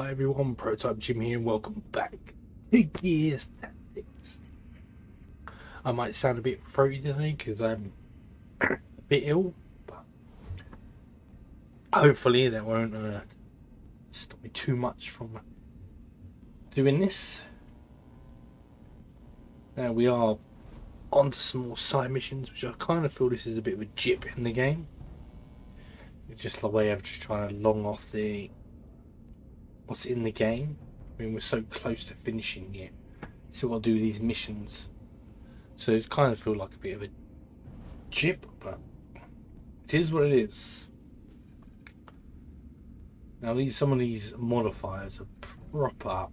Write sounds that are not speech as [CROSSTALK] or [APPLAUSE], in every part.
Hi everyone, Prototype Jim here, and welcome back to Gears Tactics. I might sound a bit throaty today because I'm a bit ill, but hopefully that won't uh, stop me too much from doing this. Now we are on to some more side missions, which I kind of feel this is a bit of a jip in the game. It's just a way of just trying to long off the what's in the game. I mean, we're so close to finishing yet. So to do these missions. So it's kind of feel like a bit of a jip, but it is what it is. Now these some of these modifiers are proper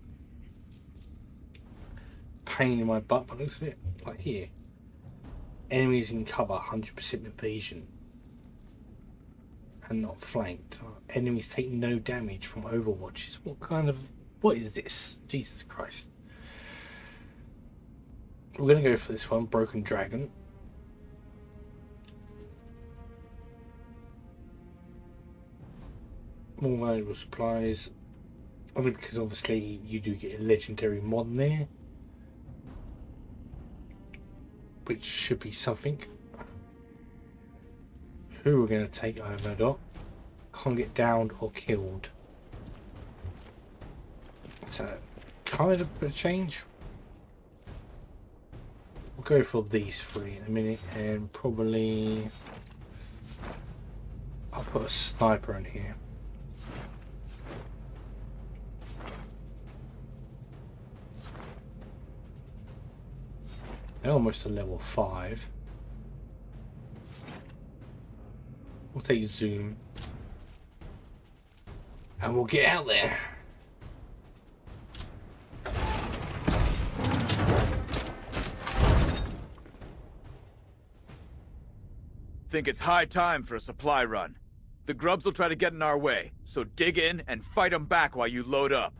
pain in my butt, but looks at it like here. Enemies in cover, 100% evasion and not flanked. Enemies take no damage from overwatches. What kind of... What is this? Jesus Christ. We're going to go for this one, Broken Dragon. More valuable supplies. Only because obviously you do get a legendary mod there. Which should be something who we're going to take over, Doc. Can't get downed or killed. So, kind of a change. We'll go for these three in a minute and probably... I'll put a sniper in here. They're almost a level 5. We'll take zoom. And we'll get out there. Think it's high time for a supply run. The grubs will try to get in our way, so dig in and fight them back while you load up.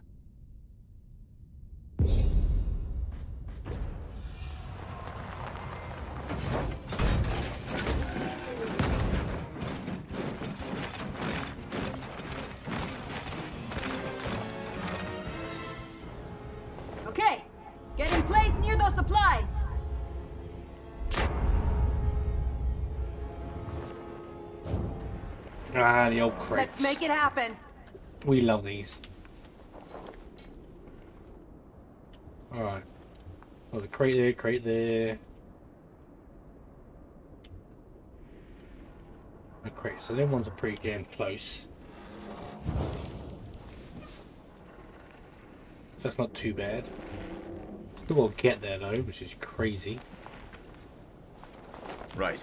Ah, the old crates. Let's make it happen. We love these. Alright. Oh, the crate there, crate there. A crate. So them ones are pretty damn close. That's not too bad. We will get there though, which is crazy. Right.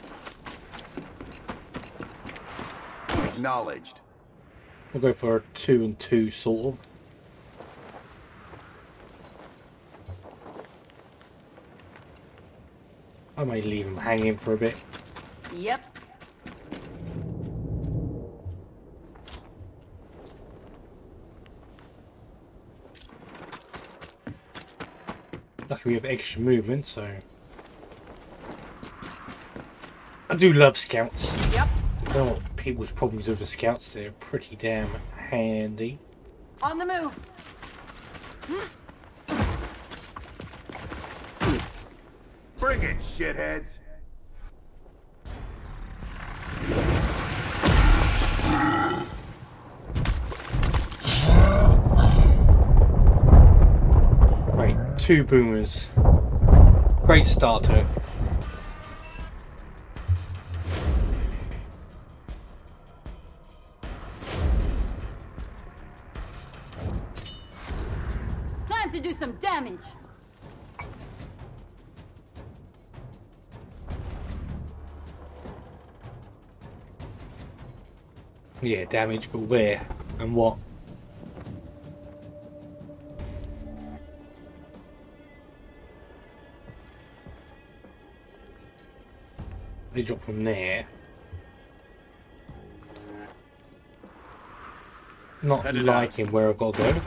Acknowledged. We'll go for a two and two sort of. I may leave him hanging for a bit. Yep. Lucky we have extra movement, so... I do love scouts. Yep. Oh people's problems with the scouts, they're pretty damn handy. On the move! Bring it, shitheads! Right, two boomers. Great start, starter. Yeah, damage, but where and what? They drop from there. Not liking where I've got to go.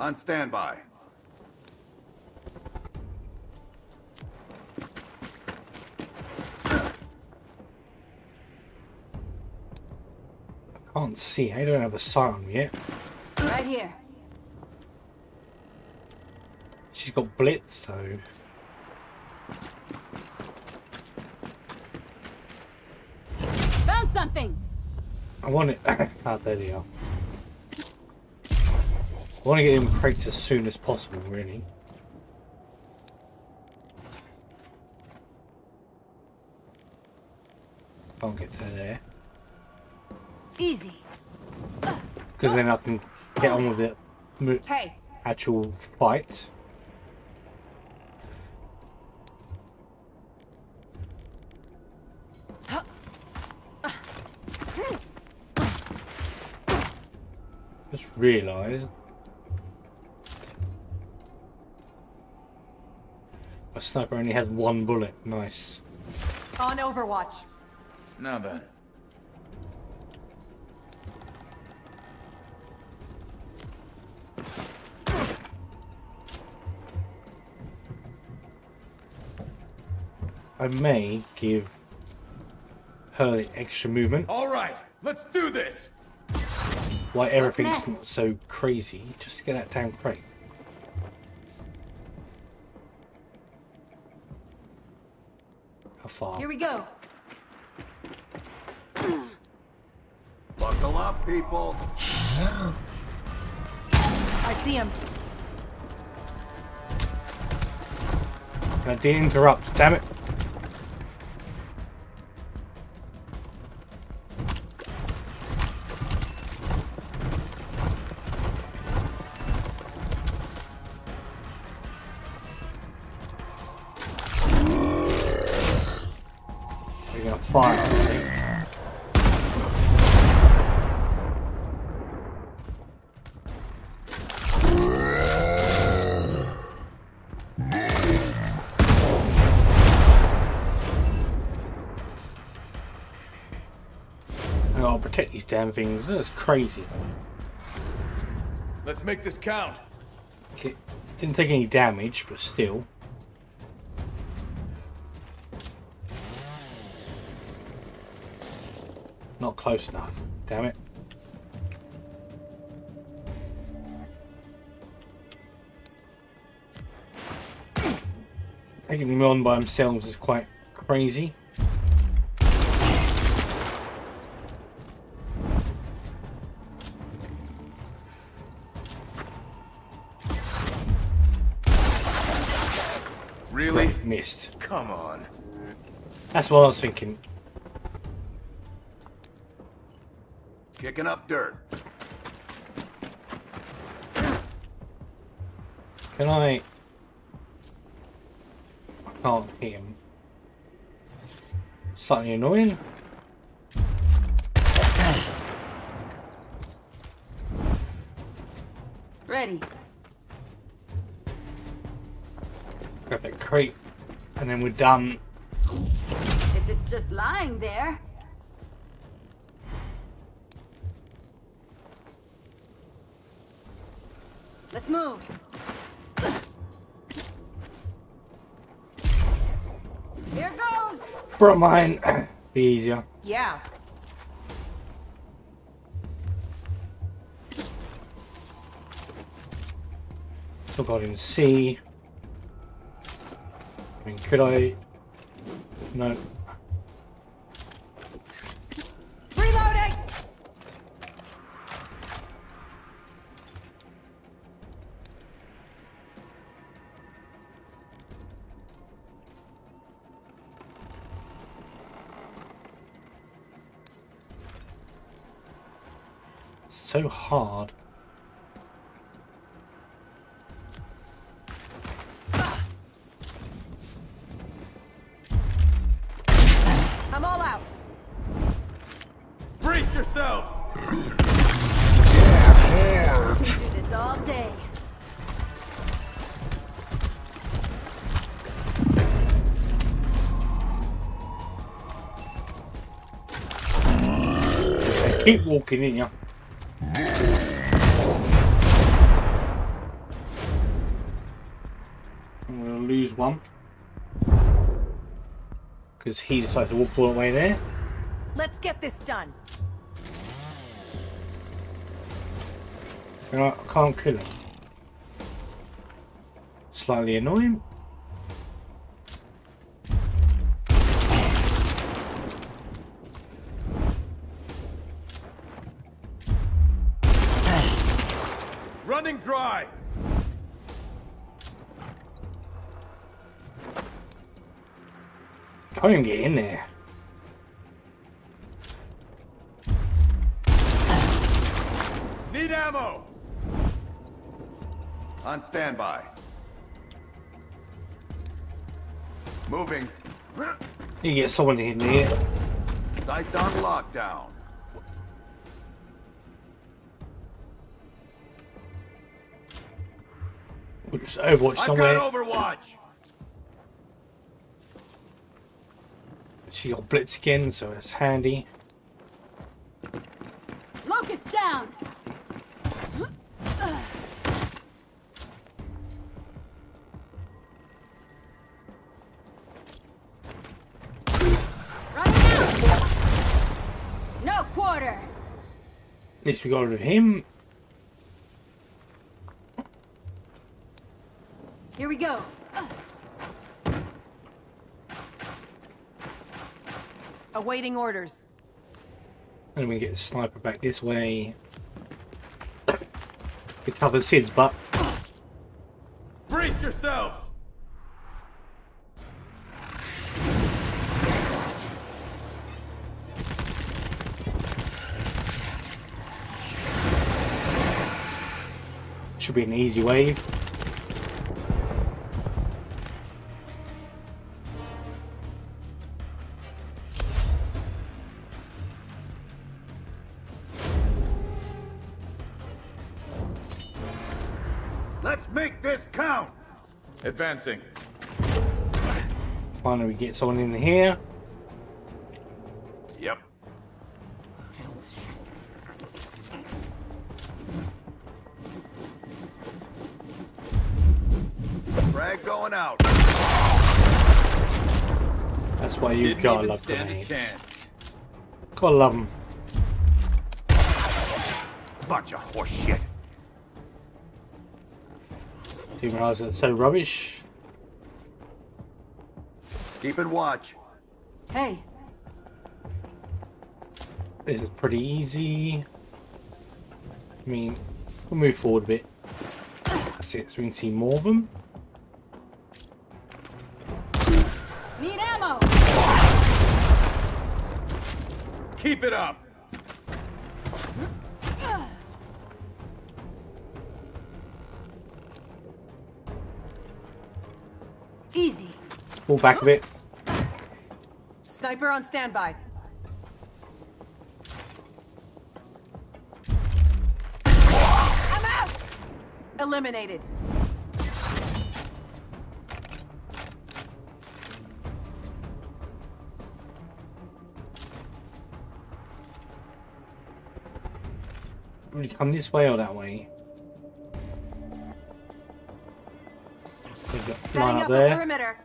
On standby. Can't see. I don't have a sight on me yet. Right here. She's got blitz, so Found something. I want it. [COUGHS] ah, there they are. I want to get him crates as soon as possible, really. Can't get to there. Easy. Because then I can get on with the Hey, actual fight. Just realised my sniper only has one bullet. Nice. On Overwatch. Now then. I may give her the extra movement. All right, let's do this. Why everything's not so crazy, just to get that damn crate. How far? here we go. Buckle up, people. [GASPS] I see him. I did interrupt, damn it. We're gonna fire. I think. I gotta protect these damn things. That's crazy. Let's make this count. Okay, Didn't take any damage, but still. Not close enough. Damn it. Taking them on by themselves is quite crazy. Really? Missed. Come on. That's what I was thinking. Kicking up dirt. Can I? I can't hit him. Slightly annoying. Ready. Grab that crate, and then we're done. If it's just lying there. Let's move. Here goes. Front mine. [COUGHS] Be easier. Yeah. Still got in C. I mean, could I? No. So hard. I'm all out. Brace yourselves. We can do this all day. Keep walking in, yeah. One. Because he decided to walk all the way there. Let's get this done. You I can't kill him. Slightly annoying. Running dry! Can't even get in there. Need ammo! On standby. Moving. You get someone to in there. Sights on lockdown. We'll just Overwatch somewhere. I've got Overwatch! She got blitz again, so it's handy. Locust down! No quarter! At least we got rid of him. Here we go. Awaiting orders. And we get the sniper back this way. [COUGHS] It covers Sid's butt. Brace yourselves! Should be an easy wave. Advancing. Finally, we get someone in here. Yep. Frag going out. That's why you Didn't gotta love grenades. chance. Gotta love them. Bunch of horse shit. Even though it's so rubbish. Keeping watch. Hey, This is pretty easy. I mean, we'll move forward a bit. That's it, so we can see more of them. need ammo! Keep it up! Pull back a bit. Sniper on standby. I'm out! Eliminated. Will you come this way or that way? We've got line Setting up up a perimeter.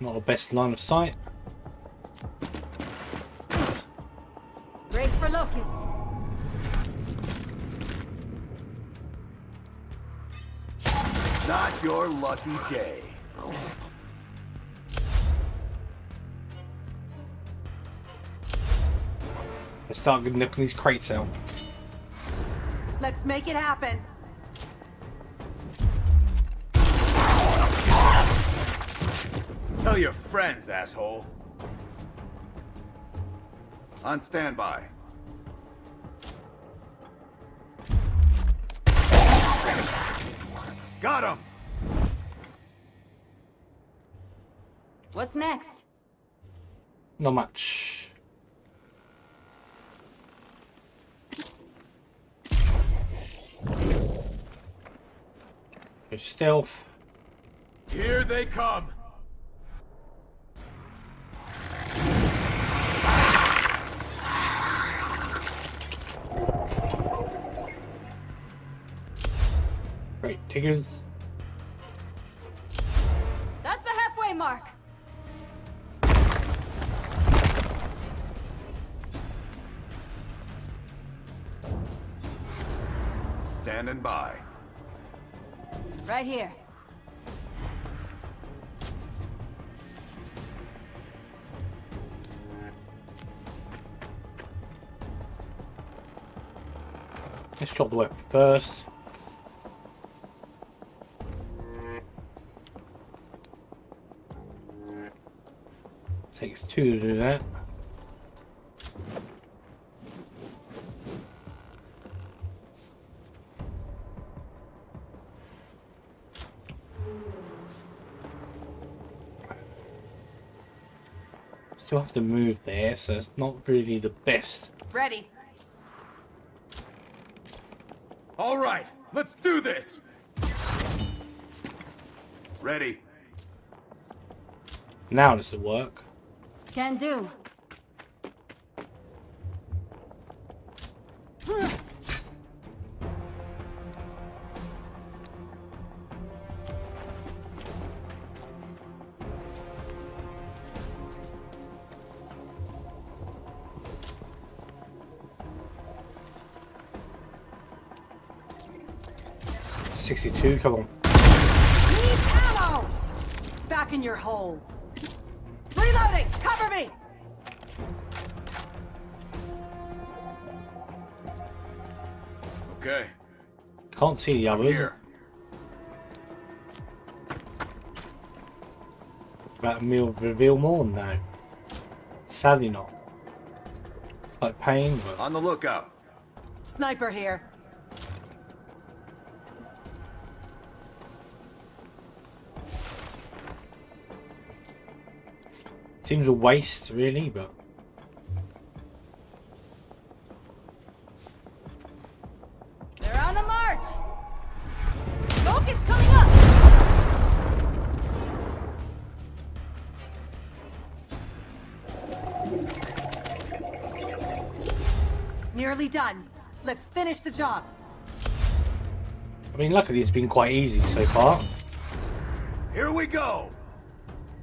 Not the best line of sight. Brace for Locust. Not your lucky day. Let's start nipping these crates out. Let's make it happen. Tell your friends, asshole. On standby. Got him. What's next? Not much. Go stealth. Here they come! Take Tigger's. That's the halfway mark. Standing by. Right here. Let's chop the weapon first. Two to do that. Still have to move there, so it's not really the best. Ready. All right, let's do this. Ready. Now this will work. Can do. Sixty-two. Come on. Need ammo! Back in your hole. Reloading! Cover me! Okay. Can't see the I'm others. here. About a meal reveal more? now. Sadly not. Like pain, but On the lookout. Sniper here. Seems a waste really, but They're on the march. Smoke is coming up. Nearly done. Let's finish the job. I mean luckily it's been quite easy so far. Here we go.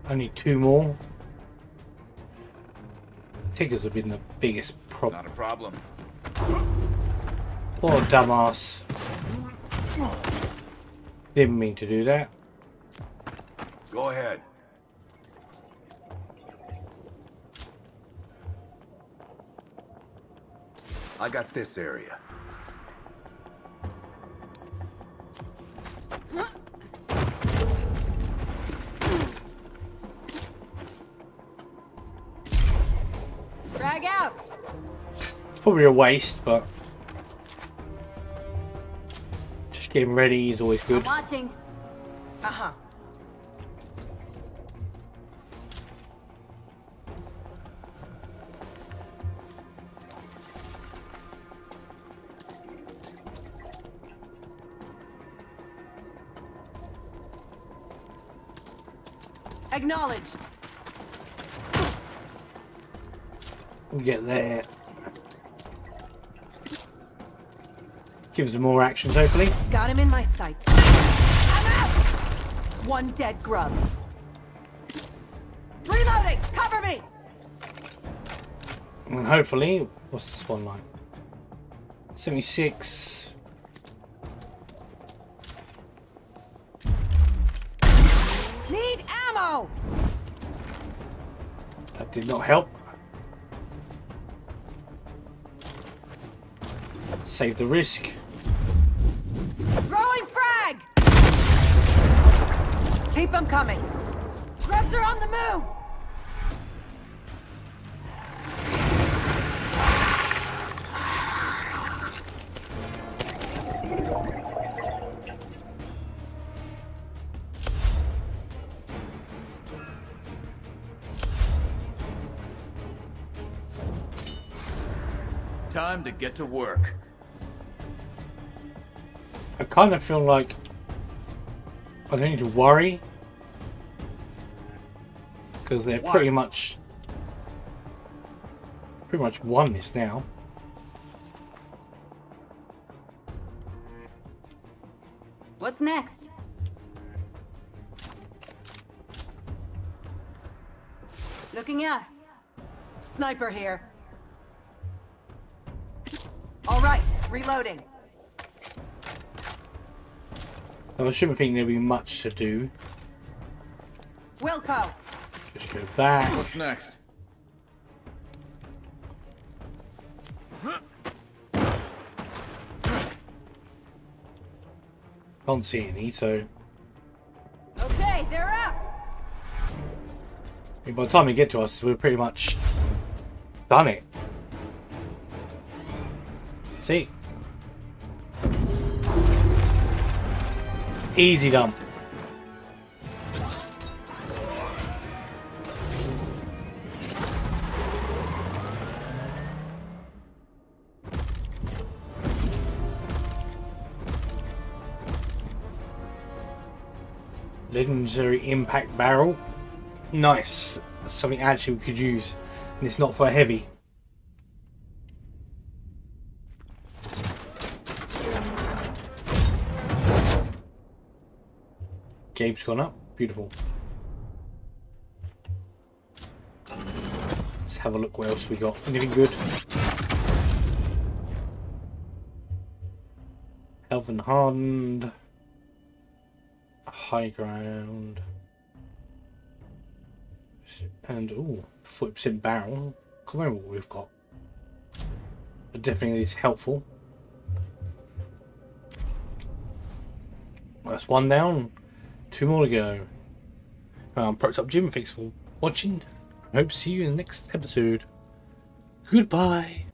Only two more. Tickers have been the biggest problem. Not a problem. Poor dumbass. Didn't mean to do that. Go ahead. I got this area. Probably a waste, but just getting ready is always good. Watching. Uh-huh. Acknowledged. We'll get there. Gives them more actions, hopefully. Got him in my sights. I'm out! One dead grub. Reloading! Cover me! And hopefully, what's this one like? 76. Need ammo! That did not help. Save the risk. Keep them coming. Grubs are on the move! Time to get to work. I kind of feel like I don't need to worry because they're Why? pretty much pretty much won this now. What's next? Looking out. Sniper here. All right, reloading. I shouldn't think there'll be much to do. Wilco! Just go back. What's next? Can't see any, so Okay, they're up. I mean, by the time they get to us, we're pretty much done it. See? Easy done. Legendary impact barrel. Nice. Something actually we could use. And it's not for heavy. Gabe's gone up. Beautiful. Let's have a look what else we got. Anything good? Health and hardened. High ground. And ooh, 40% barrel. Can't remember what we've got. But definitely it's helpful. Well, that's one down. Two more to go. I'm Prototype Jim. Thanks for watching. I hope to see you in the next episode. Goodbye.